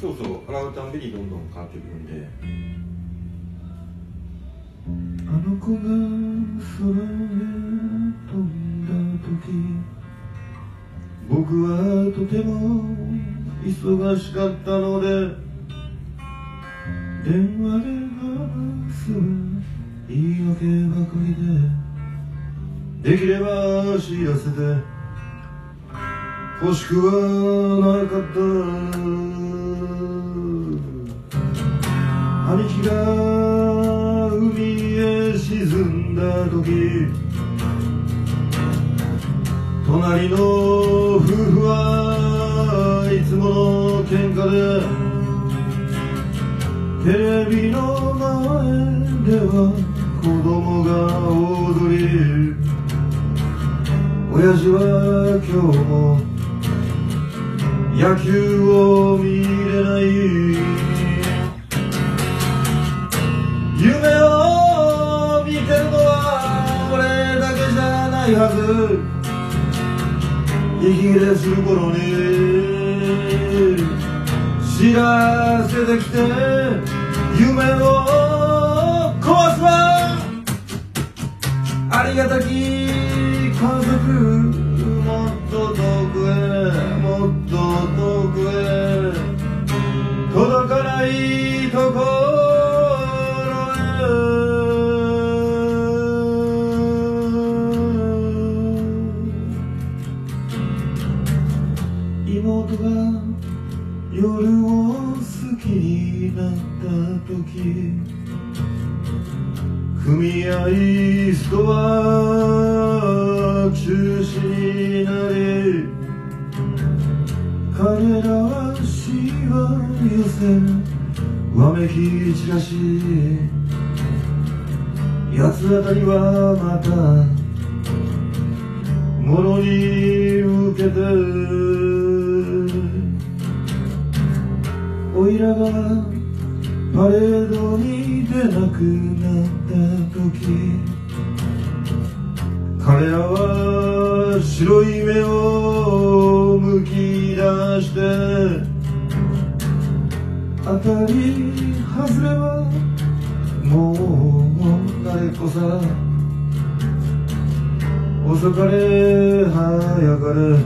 そうそう洗うたんびにどんどん変わってくるんで。あの子が空へ飛んだ時僕はとても忙しかったので電話で話す言い訳ばかりでできれば知らせて欲しくはなかった。兄貴が海へ沈んだ時隣の夫婦はいつもの喧嘩でテレビの前では子供が踊り。親父は今日も野球を見れない夢を見てるのは俺だけじゃないはず。息切れする頃に知らせてきて夢を壊すわ。ありがたき家族もっと夜を好きになった時組合ストア中止になり彼らはしわ寄せわめき散らし八つ当たりはまたものに受けておいらがパレードに出なくなった時彼らは白い目をむき出して当たり外れはもう慣れっこさ遅かれ早かれ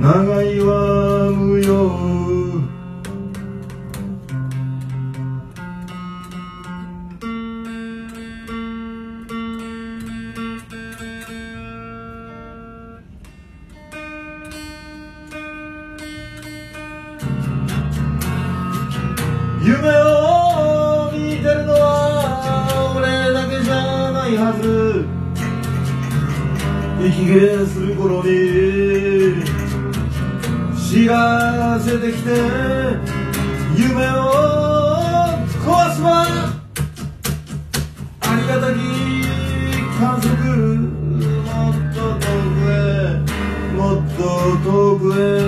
長いは無用夢を見てるのは俺だけじゃないはず。息切する頃に知らせてきて夢を壊すわ。ありがたき家族もっと遠くへもっと遠くへ。